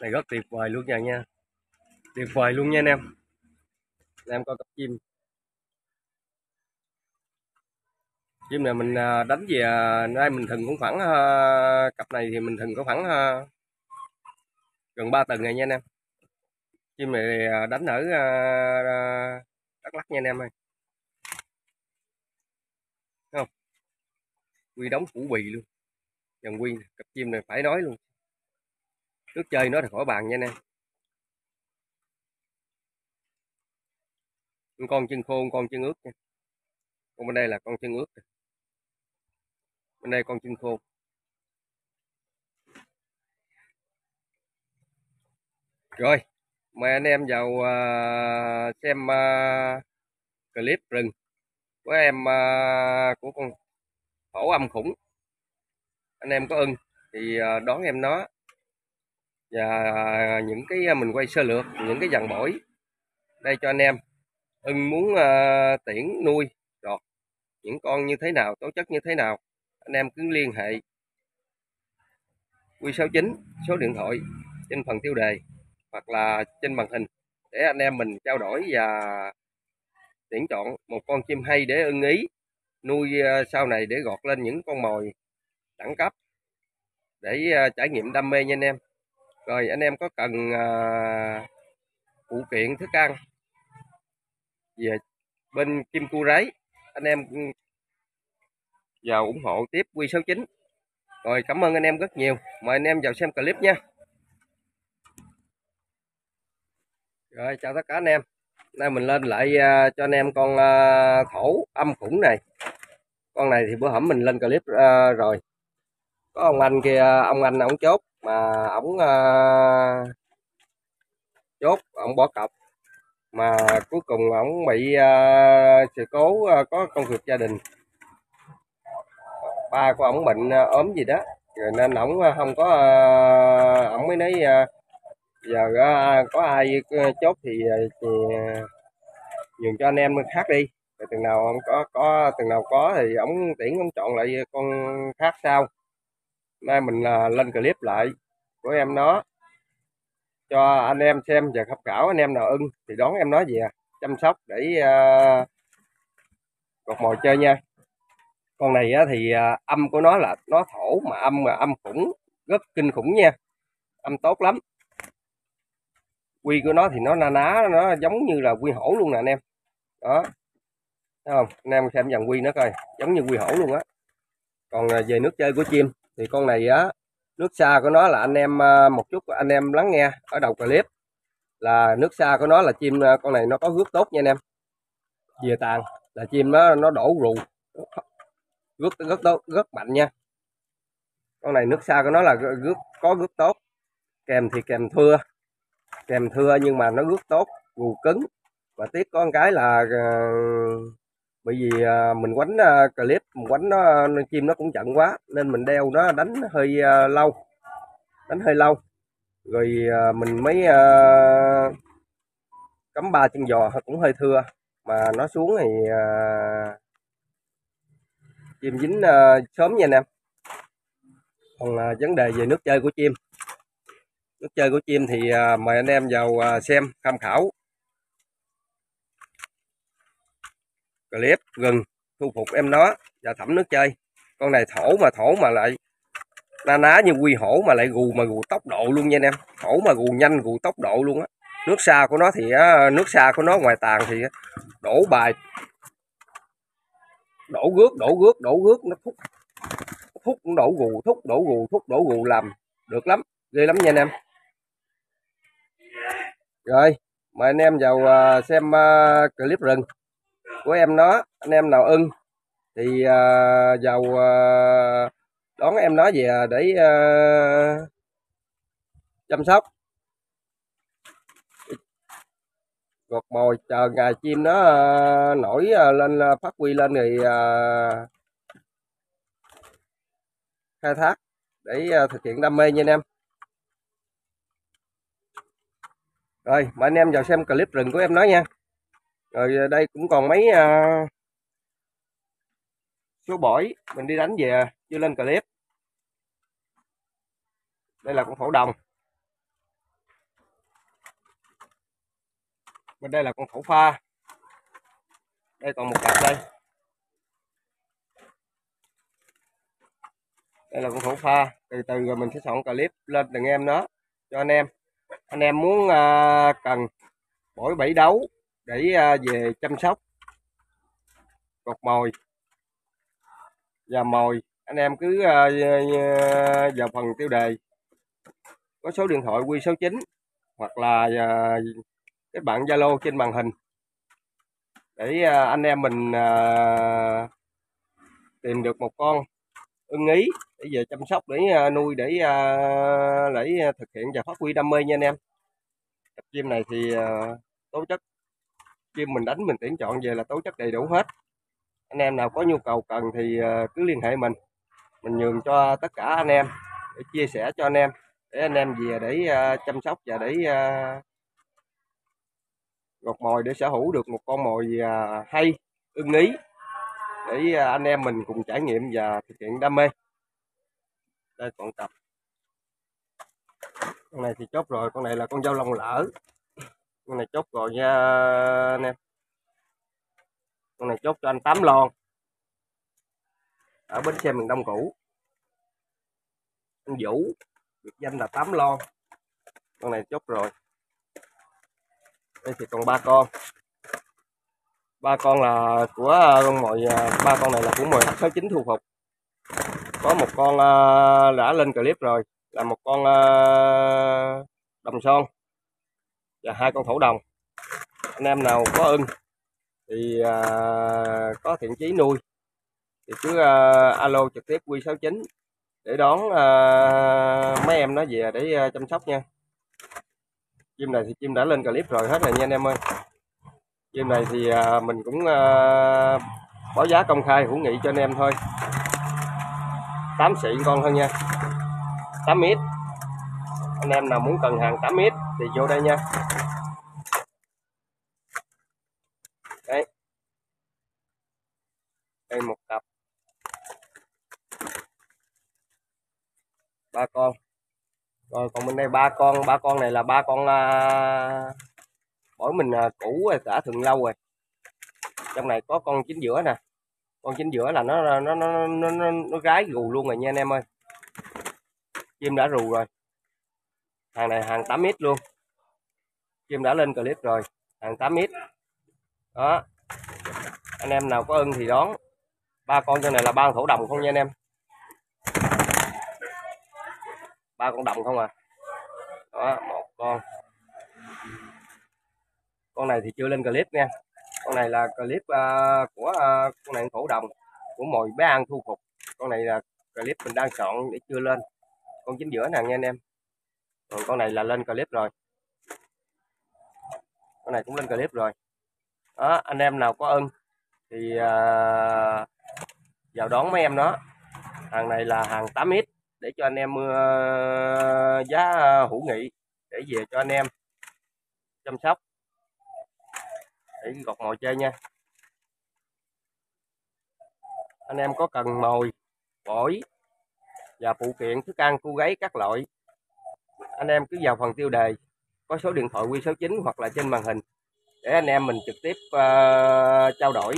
này rất tuyệt vời luôn nha nha. Tuyệt vời luôn nha anh em. Anh em coi cặp chim. Chim này mình à, đánh về à, nay mình thừng cũng khoảng à, cặp này thì mình thừng có khoảng gần 3 tầng này nha anh em. Chim này đánh ở Đắk Lắk nha anh em ơi. Thấy không? Quy đóng củ bì luôn. Dần quy cặp chim này phải nói luôn nước chơi nó thì khỏi bàn nha anh em. Con chân khô con chân ướt nha. Còn bên đây là con chân ướt bên đây con chân khô rồi mời anh em vào uh, xem uh, clip rừng của em uh, của con phổ âm khủng. Anh em có ưng thì uh, đón em nó và à, những cái à, mình quay sơ lược những cái dàn bổi đây cho anh em. Ưng muốn uh, tiễn nuôi rồi những con như thế nào tố chất như thế nào anh em cứ liên hệ. Q69 số điện thoại trên phần tiêu đề hoặc là trên màn hình để anh em mình trao đổi và tuyển chọn một con chim hay để ưng ý nuôi sau này để gọt lên những con mồi đẳng cấp để trải nghiệm đam mê nha anh em rồi anh em có cần uh, phụ kiện thức ăn? Về bên kim cu ráy anh em vào ủng hộ tiếp Q69 rồi cảm ơn anh em rất nhiều. Mời anh em vào xem clip nha. Rồi chào tất cả anh em. Nay mình lên lại uh, cho anh em con à, uh, thổ âm khủng này. Con này thì bữa hổm mình lên clip uh, rồi. Có ông anh kia ông anh ông chốt mà ổng uh, chốt ổng bỏ cọc. Mà cuối cùng ổng bị uh, sự cố uh, có công việc gia đình. Ba của ổng bệnh uh, ốm gì đó. Rồi nên ổng không có uh, ổng mới nói uh, giờ uh, có ai chốt thì, thì nhường cho anh em khác đi. Rồi từng nào ông có có từng nào có thì ổng tiễn ổng chọn lại con khác sau nay mình uh, lên clip lại của em nó. Cho anh em xem và khắp khảo anh em nào ưng thì đón em nó về chăm sóc để uh, cột mồi chơi nha. Con này á, thì uh, âm của nó là nó thổ mà âm mà âm khủng rất kinh khủng nha. Âm tốt lắm. Quy của nó thì nó na ná nó giống như là quy hổ luôn nè anh em. Đó. Thấy không? Anh em xem dàn quy nó coi giống như quy hổ luôn á. Còn về nước chơi của chim thì con này á, nước xa của nó là anh em à, một chút anh em lắng nghe ở đầu clip. Là nước xa của nó là chim à, con này nó có rước tốt nha anh em. Về tàn, là chim nó nó đổ rù. Rước rất tốt rất mạnh nha. Con này nước xa của nó là rước có rước tốt. Kèm thì kèm thưa. Kèm thưa nhưng mà nó rước tốt gù cứng. Và tiếc có một cái là à, bởi vì à, mình quánh à, clip, mình quánh nó à, chim nó cũng chậm quá, nên mình đeo nó đánh hơi lâu. Đánh hơi lâu. Rồi mình mới cắm ba chân giò cũng hơi thưa. Mà nó xuống thì chim dính sớm nha anh em. Còn vấn đề về nước chơi của chim. Nước chơi của chim thì mời anh em vào xem, tham khảo. Clip gừng thu phục em nó và thẩm nước chơi. Con này thổ mà thổ mà lại na ná như quy hổ mà lại gù mà gù tốc độ luôn nha anh em. Thổ mà gù nhanh, gù tốc độ luôn á. Nước xa của nó thì nước xa của nó ngoài tàn thì đổ bài. Đổ gước đổ gước đổ gước, nó thúc. Thúc cũng đổ gù, thúc đổ gù, thúc đổ gù làm được lắm, ghê lắm nha anh em. Rồi, mời anh em vào à, xem à, clip rừng của em nó anh em nào ưng. Thì uh, vào uh, đón em nó về à, để uh, chăm sóc. Gọt mồi chờ ngày chim nó uh, nổi uh, lên uh, phát huy lên thì uh, khai thác để uh, thực hiện đam mê nha anh em. Rồi mời anh em vào xem clip rừng của em nói nha rồi đây cũng còn mấy uh, số bổi mình đi đánh về chưa lên clip. Đây là con phổ đồng. Bên đây là con phổ pha. Đây còn một cặp đây. Đây là con phổ pha. Từ từ rồi mình sẽ soạn clip lên từng em nó cho anh em. Anh em muốn uh, cần bổi bảy đấu để à, về chăm sóc. Cột mồi. Và mồi. Anh em cứ à, à, vào phần tiêu đề. Có số điện thoại Q69 hoặc là các kết bạn Zalo trên màn hình. Để anh em mình tìm được một con ưng ý để về chăm sóc, để nuôi, để để thực hiện và phát huy đam mê nha anh em. Cặp chim này thì tố chất chim mình đánh, mình tuyển chọn về là tố chất đầy đủ hết. Anh em nào có nhu cầu cần thì ờ, cứ liên hệ mình. Mình nhường cho tất cả anh em để chia sẻ cho anh em, để anh em về để ờ, chăm sóc và để ờ, gọt mồi để sở hữu được một con mồi hay, ưng ý để anh em mình cùng trải nghiệm và thực hiện đam mê. Đây, còn cặp con này thì chốt rồi, con này là con dao lông lỡ con này chốt rồi nha anh em con này chốt cho anh tám lon. Ở bến xe miền đông cũ anh vũ được danh là tám lon. Con này chốt rồi. Đây thì còn ba con. Ba con là của à, con mồi à, ba con này là của mồi H69 thu phục. Có một con à, đã lên clip rồi. Là một con đồng son và hai con thổ đồng. Anh em nào có ưng thì à, có thiện chí nuôi thì cứ à, alo trực tiếp Q69 để đón à, mấy em nó về để à, chăm sóc nha. Chim này thì chim đã lên clip rồi hết rồi nha anh em ơi. Chim này thì à, mình cũng à, báo giá công khai hữu nghị cho anh em thôi. 8 xịn con thôi nha. 8 mít. Anh em nào muốn cần hàng 8 mít thì vô đây nha đấy đây một cặp ba con. Rồi còn bên đây ba con ba con này là ba con uh, mỗi mình uh, cũ cả thường lâu rồi. Trong này có con chính giữa nè. Con chính giữa là nó nó nó nó, nó, nó gái gù luôn rồi nha anh em ơi. Chim đã rù rồi. Hàng này hàng 8 mít luôn. Chim đã lên clip rồi. Hàng 8 mít đó. Anh em nào có ưng thì đón. Ba con cho này là ba thổ đồng không nha anh em? Ba con đồng không à? Đó một con. Con này thì chưa lên clip nha. Con này là clip uh, của uh, con này thổ đồng của mồi bé ăn thu phục. Con này là clip mình đang chọn để chưa lên. Con chính giữa nè nha anh em. Còn con này là lên clip rồi. Con này cũng lên clip rồi. Đó anh em nào có ưng thì uh, vào đón mấy em nó hàng này là hàng 8x để cho anh em ờ, giá ờ, hữu nghị để về cho anh em chăm sóc. Để gọt mồi chơi nha. Anh em có cần mồi bổi và phụ kiện thức ăn cu gáy các loại anh em cứ vào phần tiêu đề có số điện thoại Q69 hoặc là trên màn hình để anh em mình trực tiếp uh, trao đổi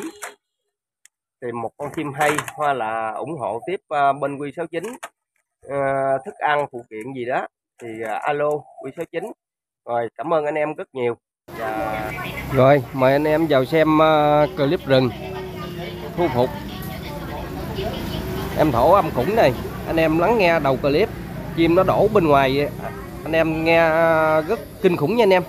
tìm một con chim hay hoa là ủng hộ tiếp uh, bên Q69 uh, thức ăn phụ kiện gì đó thì uh, alo Q69 rồi cảm ơn anh em rất nhiều. Và... rồi mời anh em vào xem uh, clip rừng thu phục. Em thổ âm khủng này anh em lắng nghe đầu clip. Chim nó đổ bên ngoài anh em nghe rất kinh khủng nha anh em.